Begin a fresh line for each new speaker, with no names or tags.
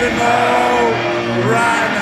Ravenel Ran